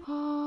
Oh.